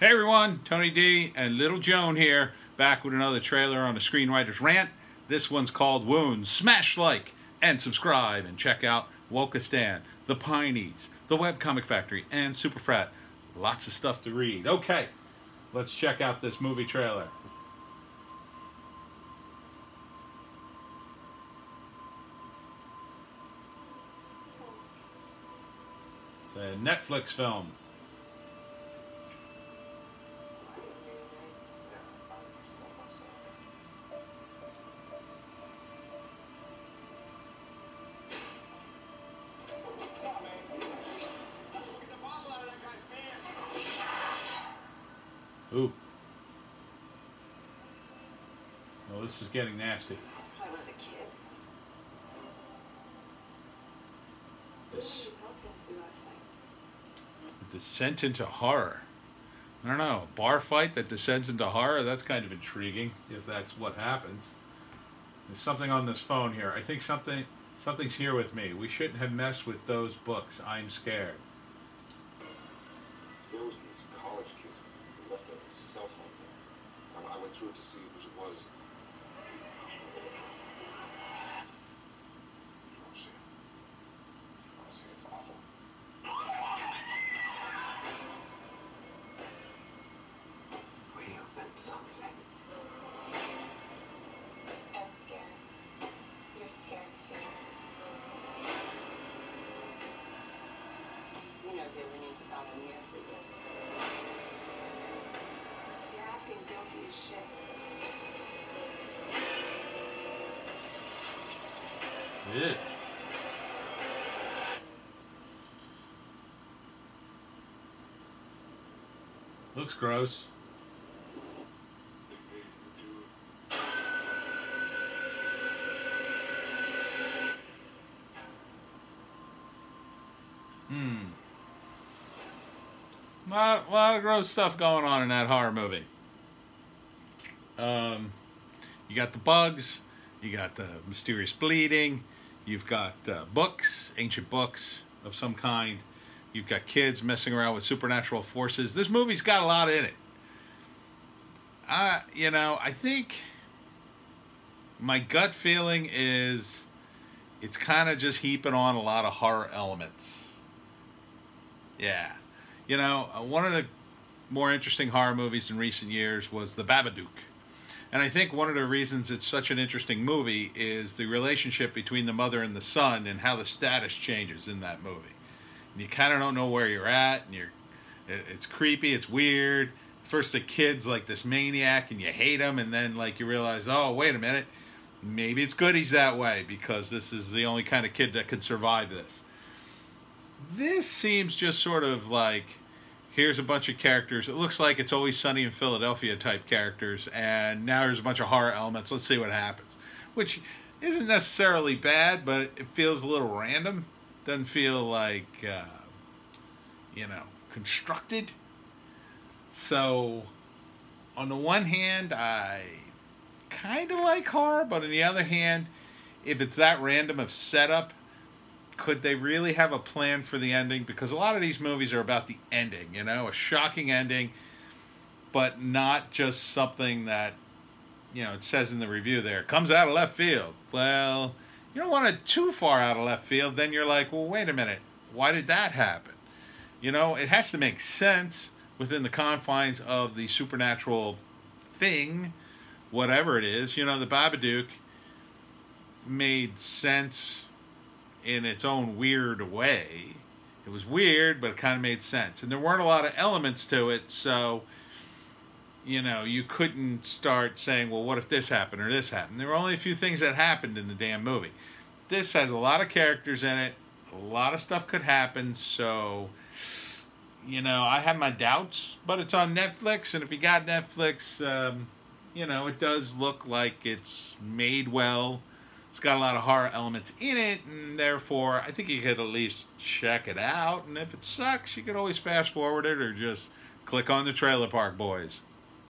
Hey everyone, Tony D and Little Joan here, back with another trailer on the Screenwriters Rant. This one's called Wounds. Smash like and subscribe and check out Wokeistan, The Pineys, The Webcomic Factory, and Superfrat. Lots of stuff to read. Okay, let's check out this movie trailer. It's a Netflix film. Ooh. Oh, this is getting nasty. It's probably one of the kids. This were you talking to last night? descent into horror. I don't know, a bar fight that descends into horror. That's kind of intriguing if that's what happens. There's something on this phone here. I think something something's here with me. We shouldn't have messed with those books. I'm scared. Was these college kids left a cell phone there. I, went through it to see whose it was. You want see? It's awful. We something. I'm scared. You're scared Ugh. Looks gross. Hmm. Lot, lot of gross stuff going on in that horror movie. Um, you got the bugs, you got the mysterious bleeding, you've got uh, books, ancient books of some kind. You've got kids messing around with supernatural forces. This movie's got a lot in it. I, you know, I think my gut feeling is it's kind of just heaping on a lot of horror elements. Yeah. You know, uh, one of the more interesting horror movies in recent years was The Babadook. And I think one of the reasons it's such an interesting movie is the relationship between the mother and the son and how the status changes in that movie. And you kind of don't know where you're at, and you're it's creepy, it's weird. First the kid's like this maniac and you hate him and then like you realize, "Oh, wait a minute. Maybe it's good he's that way because this is the only kind of kid that could survive this." this seems just sort of like here's a bunch of characters. It looks like it's always sunny in Philadelphia type characters, and now there's a bunch of horror elements. Let's see what happens. Which isn't necessarily bad, but it feels a little random. Doesn't feel like, uh, you know, constructed. So, on the one hand, I kind of like horror, but on the other hand, if it's that random of setup, could they really have a plan for the ending? Because a lot of these movies are about the ending, you know, a shocking ending, but not just something that, you know, it says in the review there, comes out of left field. Well, you don't want it too far out of left field, then you're like, well, wait a minute, why did that happen? You know, it has to make sense within the confines of the supernatural thing, whatever it is. You know, the Babadook made sense in its own weird way. It was weird, but it kind of made sense. And there weren't a lot of elements to it, so, you know, you couldn't start saying, well, what if this happened or this happened? There were only a few things that happened in the damn movie. This has a lot of characters in it, a lot of stuff could happen, so, you know, I have my doubts, but it's on Netflix, and if you got Netflix, um, you know, it does look like it's made well. It's got a lot of horror elements in it, and therefore, I think you could at least check it out. And if it sucks, you could always fast forward it or just click on the Trailer Park Boys.